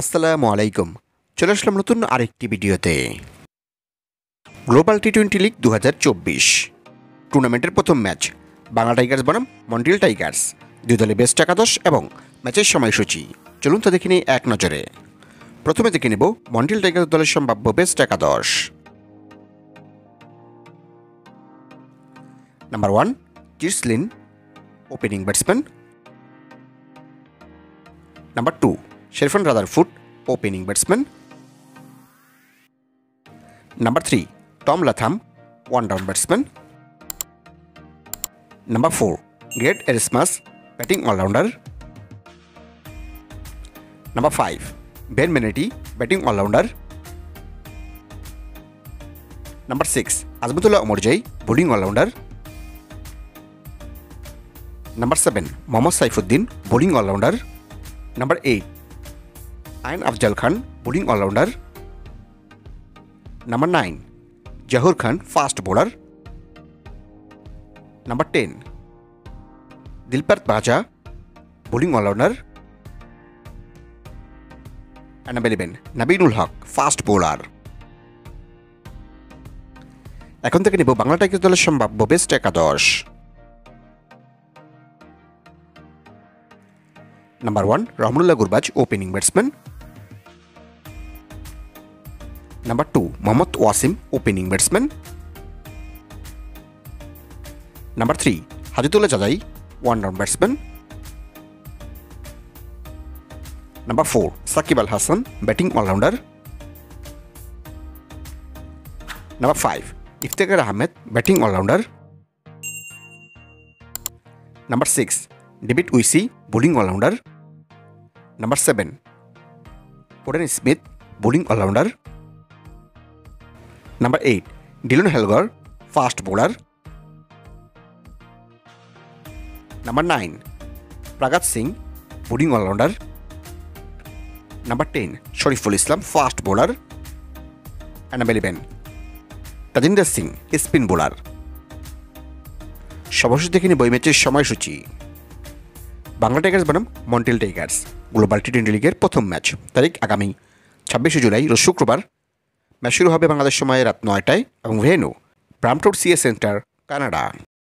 আসসালামু আলাইকুম। চলে আসলাম নতুন আরেকটি ভিডিওতে। গ্লোবাল টি টোয়েন্টি লিগ দু হাজার চব্বিশ। টুর্নামেন্টের প্রথম ম্যাচ, বাংলা টাইগার্স বনাম মন্টিল টাইগার্স। দুই দলে বেস্ট একাদশ এবং ম্যাচের সময়সূচি। চলুন তো দেখে নিই এক নজরে। প্রথমে দেখে নেব মন্টিল টাইগার্স দলের সম্ভাব্য বেস্ট একাদশ। Number one জিসলিন opening batsman. Number two Sherfane Rutherford opening batsman number three Tom Latham one down batsman number four Gerhard Erasmus batting allrounder number five Ben Manenti batting allrounder number six Azmatullah Omarzai bowling allrounder number seven Mohammad Saifuddin bowling allrounder number eight and Afzal Khan bowling allrounder number nine Zahoor Khan fast bowler number ten Dilpreet Bajwa bowling allrounder number eleven Naveenul Haq fast bowler এখন থেকে নেব Bangla Tigers দলের সম্ভাব্য best একাদশ। Number one Rahmanullah Gurbaz opening batsman number two Mohammad Waseem opening batsman number three Hazratullah Zazai one down batsman number four Shakib Al Hasan batting allrounder number five Iftikhar Ahmed batting allrounder number six David Wiese bowling allrounder number seven Odean Smith bowling allrounder number eight Dillon Heyliger fast bowler number nine Pargat Singh bowling allrounder number ten Shoriful Islam fast bowler number eleven Tajinder Singh spin bowler সর্বশেষ দেখে নিব এই ম্যাচের সময়সূচি। Bangla Tigers বনাম Montreal Tigers Global T twenty লিগের প্রথম match. তারিখ আগামী ছাব্বিশে জুলাই শুক্রবার। ম্যাচ শুরু হবে বাংলাদেশ সময় রাত নয়টায় এবং ভেনু ব্রামটোর সিএ সেন্টার কানাডা।